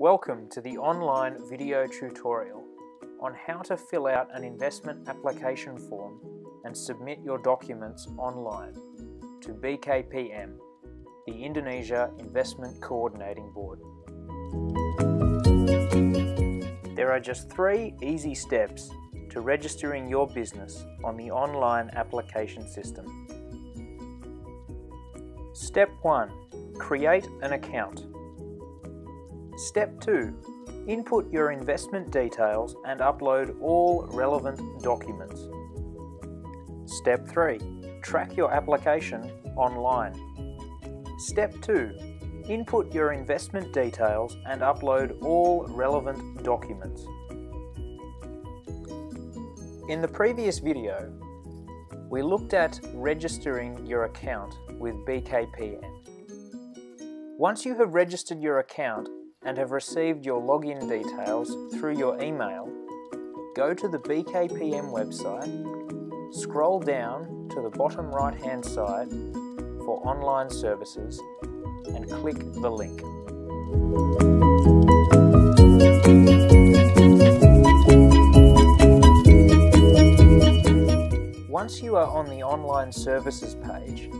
Welcome to the online video tutorial on how to fill out an investment application form and submit your documents online to BKPM, the Indonesia Investment Coordinating Board. There are just three easy steps to registering your business on the online application system. Step 1. Create an account. Step 2. Input your investment details and upload all relevant documents. Step 3. Track your application online. Step 2. Input your investment details and upload all relevant documents. In the previous video, we looked at registering your account with BKPM. Once you have registered your account and have received your login details through your email, go to the BKPM website, scroll down to the bottom right hand side for online services and click the link. Once you are on the online services page,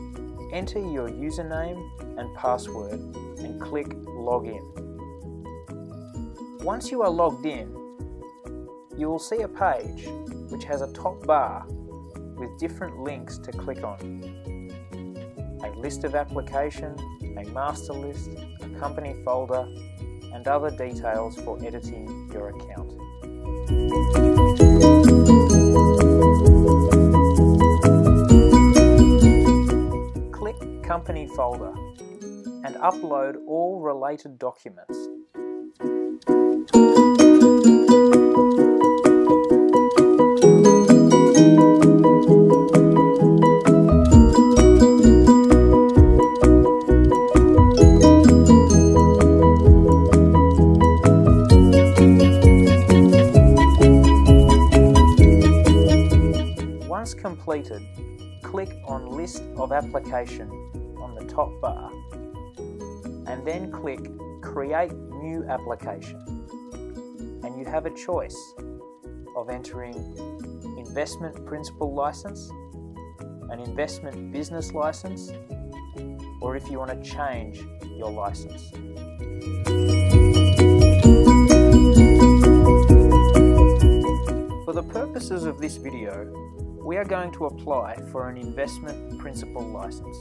enter your username and password and click login. Once you are logged in, you will see a page which has a top bar with different links to click on. A list of application, a master list, a company folder, and other details for editing your account. Click Company Folder and upload all related documents completed, click on List of Application on the top bar and then click Create New Application. And you have a choice of entering Investment Principal License, an Investment Business License, or if you want to change your license. For the purposes of this video, we are going to apply for an investment principal license.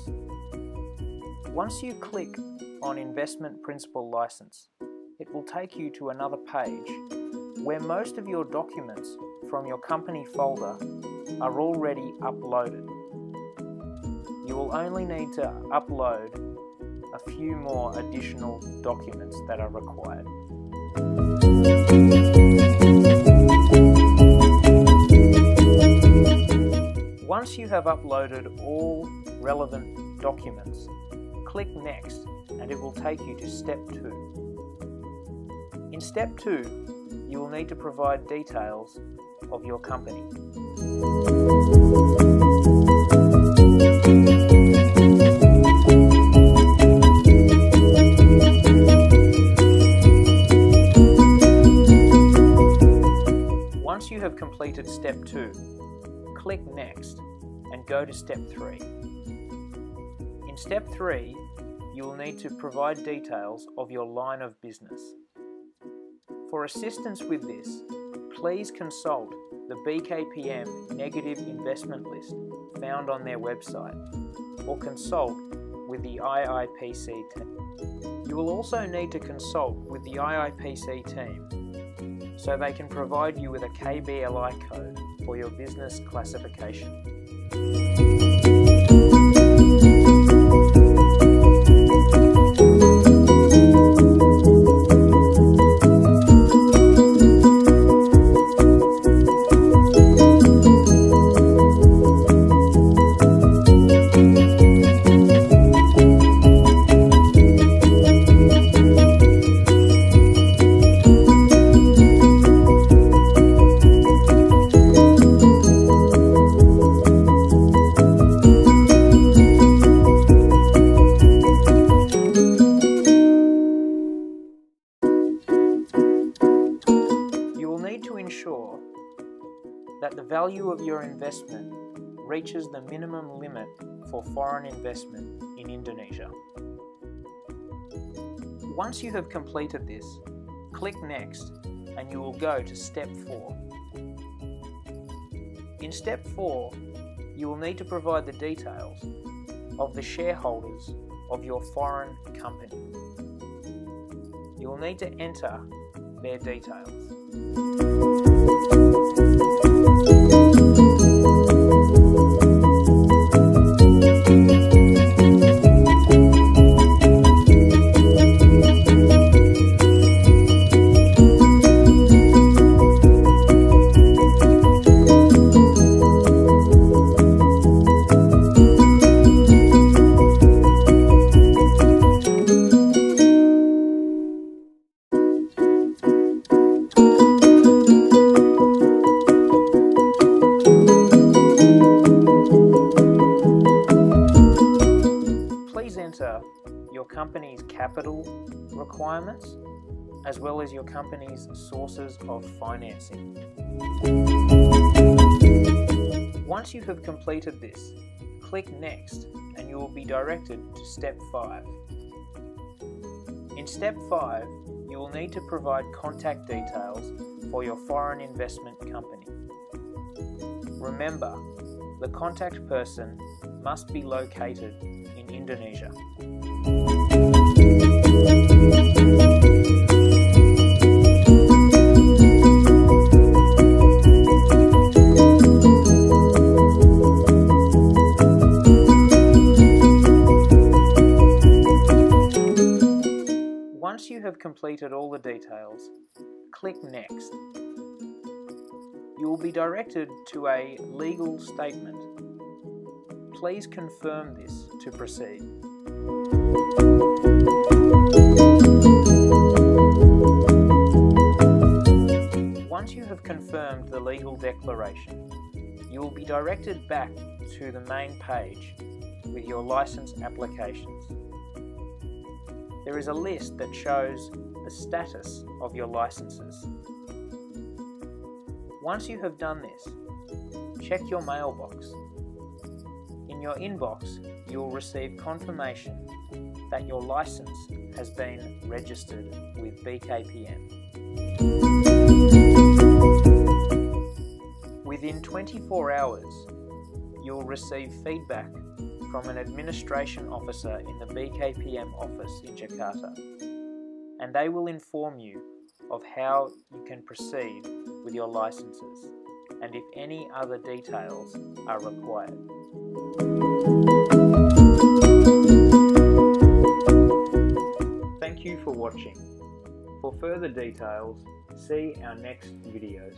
Once you click on investment principal license, it will take you to another page where most of your documents from your company folder are already uploaded. You will only need to upload a few more additional documents that are required. Once you have uploaded all relevant documents, click Next and it will take you to Step 2. In Step 2, you will need to provide details of your company. Once you have completed Step 2, click Next and go to Step 3. In Step 3, you will need to provide details of your line of business. For assistance with this, please consult the BKPM Negative Investment List found on their website or consult with the IIPC team. You will also need to consult with the IIPC team so they can provide you with a KBLI code for your business classification. Música ensure that the value of your investment reaches the minimum limit for foreign investment in Indonesia. Once you have completed this, click Next and you will go to Step 4. In Step 4, you will need to provide the details of the shareholders of your foreign company. You will need to enter their details. 嗯。Company's capital requirements as well as your company's sources of financing. Once you have completed this, click Next and you will be directed to Step 5. In Step 5, you will need to provide contact details for your foreign investment company. Remember, the contact person must be located in Indonesia. Once you have completed all the details, click Next. You will be directed to a legal statement. Please confirm this to proceed. Have confirmed the legal declaration, you will be directed back to the main page with your license applications. There is a list that shows the status of your licenses. Once you have done this, check your mailbox. In your inbox, you will receive confirmation that your license has been registered with BKPM. Within 24 hours, you will receive feedback from an administration officer in the BKPM office in Jakarta, and they will inform you of how you can proceed with your licenses and if any other details are required. Thank you for watching. For further details, see our next videos.